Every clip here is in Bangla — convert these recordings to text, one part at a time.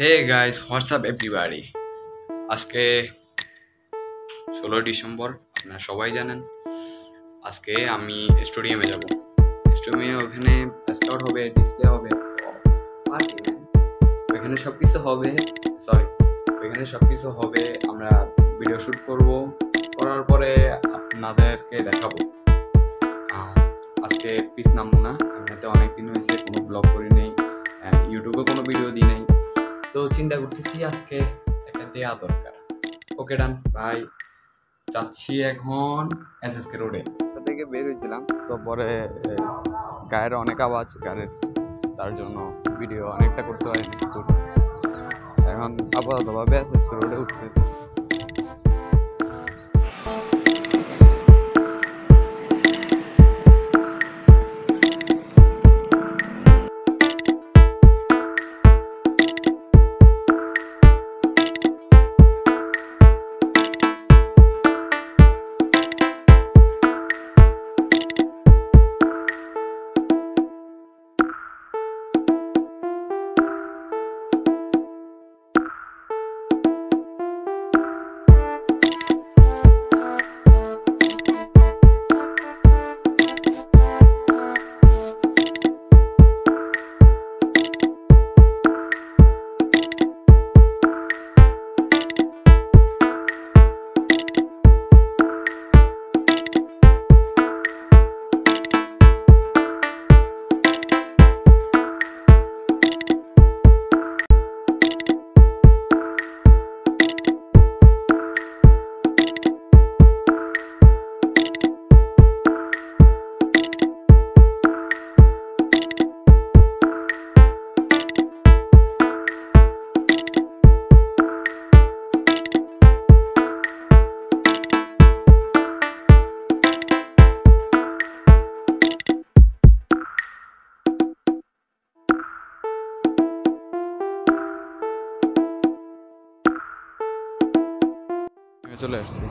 হে গাইস হোয়াটসঅ্যাপ এভরিবাডি আজকে ষোলোই ডিসেম্বর, আপনারা সবাই জানেন। আজকে আমি স্টেডিয়ামে যাব। স্টেডিয়ামে ওখানে স্কাউট হবে ডিসপ্লে হবে পার্টি ওইখানে সব কিছু হবে সরি ওইখানে সব কিছু হবে, আমরা ভিডিও শ্যুট করব। করার পরে আপনাদেরকে দেখাবো। আজকে পিস নামবো না। এমনিতে অনেক দিন হয়েছে কোনো ব্লগ করি নেই ইউটিউবে কোনো ভিডিও দিই নাই। তো চিন্তা করতেছি আজকে একটা দেয়া দরকার। ওকে ডান ভাই যাচ্ছি এখন এস এস কে রোডে থেকে বের হয়েছিলাম, তো পরে গায়ের অনেক আওয়াজ গানের তার জন্য ভিডিও অনেকটা করতে হয় এখন এখন আপাততভাবে এস এস কে রোডে উঠতে চলে আসছি।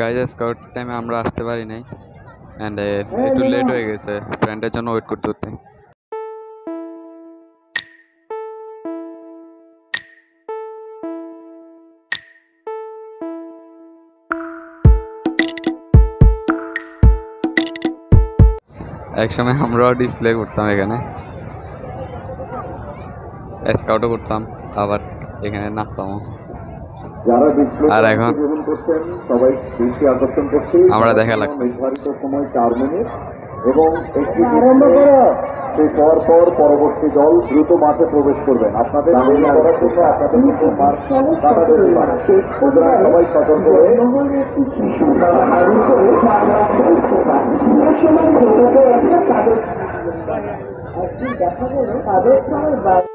গাইজ স্কাউট টাইমে আমরা আসতে পারি নাই। অ্যান্ড একটু লেট হয়ে গেছে। ফ্রেন্ডের জন্য ওয়েট করতে করতে। একসময় আমরাও ডিসপ্লে করতাম এখানে। স্কাউটও করতাম, আবার এখানে নাচতামও। যারা ডিসপ্লে আর এখন? করছেন সবাই দৃষ্টি আকর্ষণ করছি আমরা দেখা। নির্ধারিত সময় চার মিনিট এবং একটি সেই পর পর পরবর্তী দল দ্রুত মাঠে প্রবেশ করবেন আপনাদের সবাই সতর্ক হয়ে দেখা গেল তাদের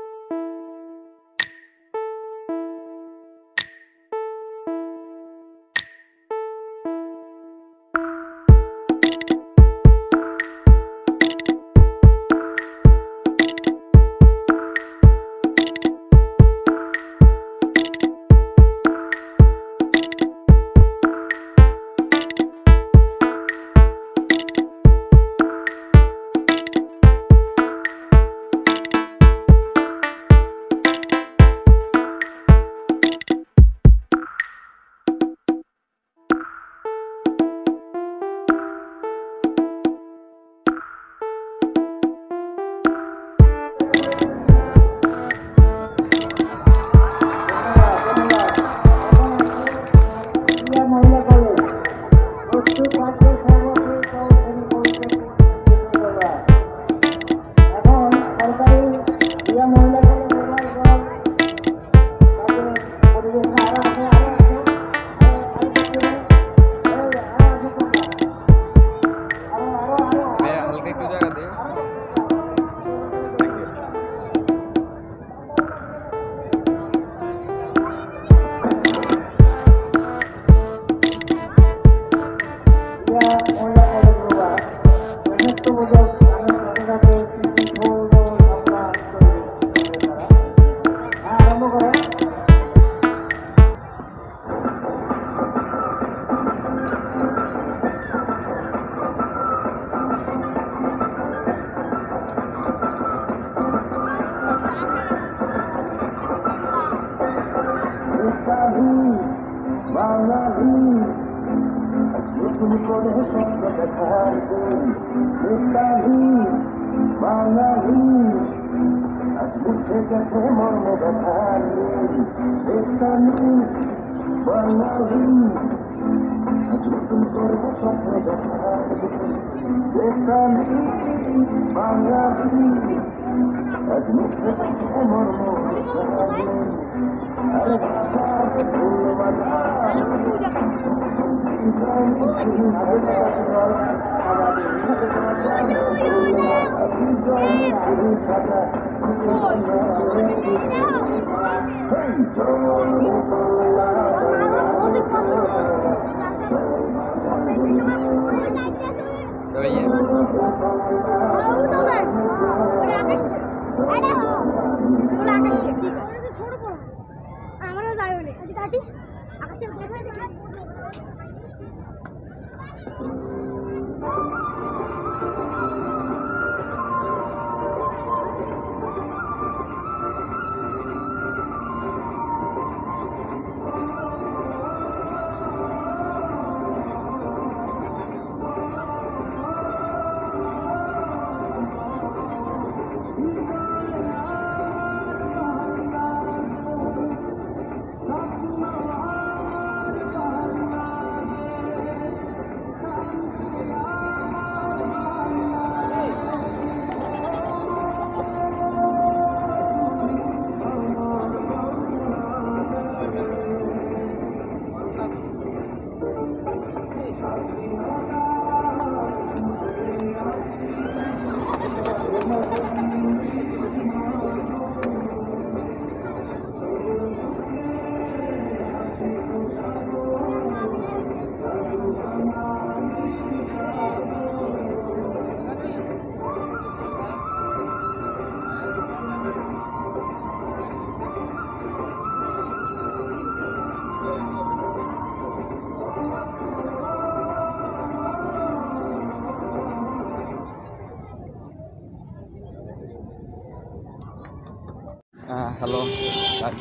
がもな করে দেখার দিন মিতালি বাঙালি আজ মুছে গেছে মর্ম দিন মিতালি বাঙালি আজ নতুন করে স্বপ্ন দেখার মিতালি বাঙালি আজ মুছে গেছে মর্ম দেখার আরে বাবা ধন্যবাদ তো এই আমারও যাই আকাশে দেখা Thank you.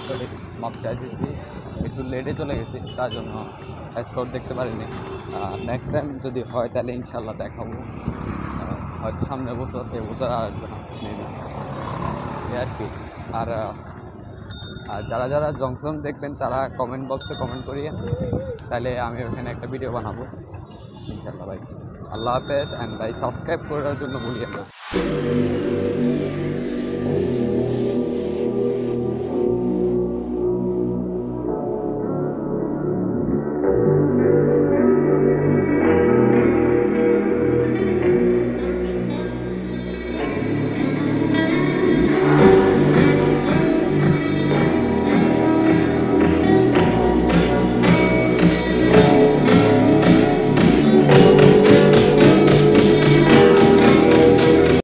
করে মাপ চাইতেছি, একটু লেটে চলে গেছি, তার জন্য স্কোর দেখতে পারিনি। নেক্সট টাইম যদি হয় তাহলে ইনশাল্লাহ দেখাবো। হয়তো সামনের বছর এবছর আর আসবে না এই আর কি। আর যারা যারা জংশন দেখবেন, তারা কমেন্ট বক্সে কমেন্ট করিয়ে তাহলে আমি ওখানে একটা ভিডিও বানাবো। ইনশাল্লাহ ভাই। আল্লাহ হাফেজ অ্যান্ড ভাই সাবস্ক্রাইব করার জন্য বলিয়ে